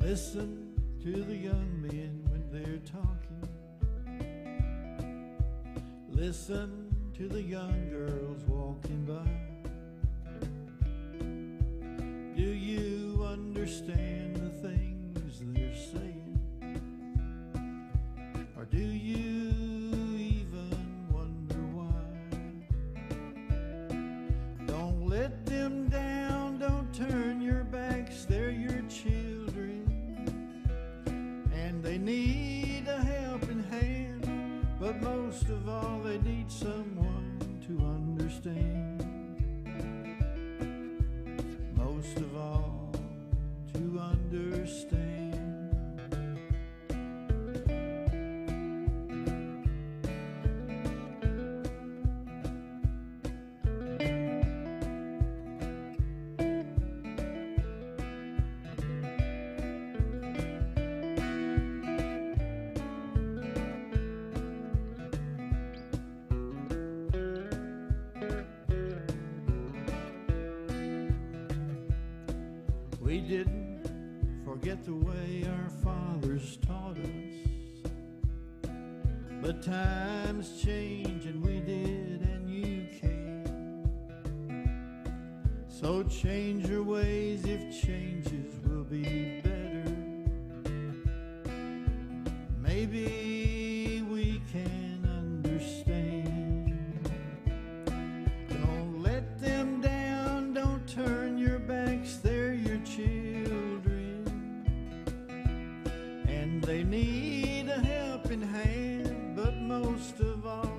Listen to the young men when they're talking. Listen to the young girls walking by. Do you understand need a helping hand, but most of all, they need someone to understand. Most of all, to understand. We didn't forget the way our fathers taught us. But times change and we did and you came. So change your ways if changes will be better. Maybe they need a helping hand, but most of all,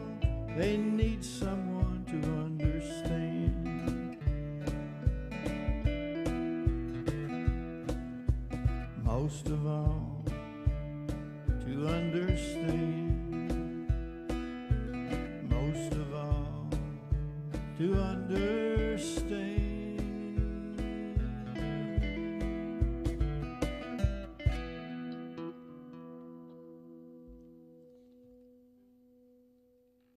they need someone to understand. Most of all, to understand. Most of all, to understand.